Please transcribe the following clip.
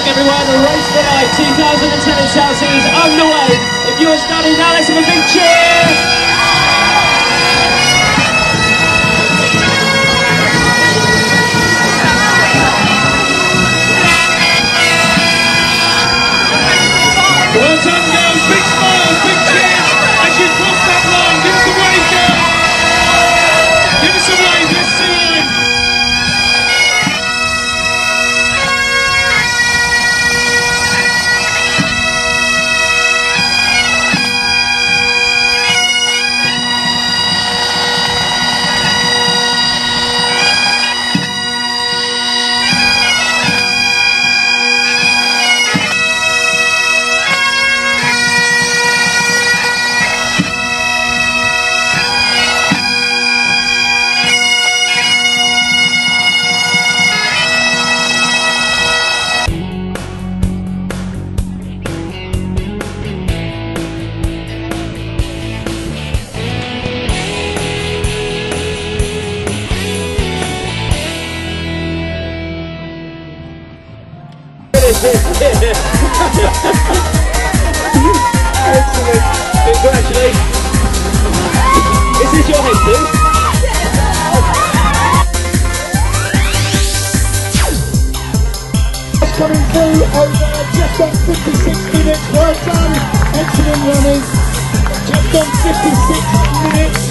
everyone. Race the Night 2010 in Southsea is underway. If you are standing now, let's have a big cheer. Excellent. Is your head, coming through over just on 56 minutes. Well done, excellent runners. Just on 56 minutes.